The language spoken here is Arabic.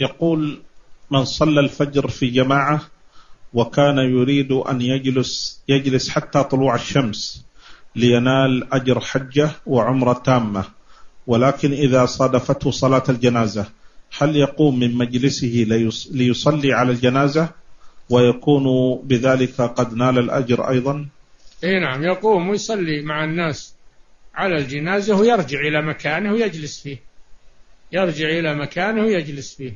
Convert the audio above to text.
يقول من صلى الفجر في جماعة وكان يريد أن يجلس يجلس حتى طلوع الشمس لينال أجر حجة وعمرة تامة. ولكن إذا صادفته صلاة الجنازة هل يقوم من مجلسه ليصلي على الجنازة ويكون بذلك قد نال الأجر أيضا؟ اي نعم يقوم ويصلي مع الناس على الجنازة ويرجع إلى مكانه ويجلس فيه. يرجع إلى مكانه ويجلس فيه.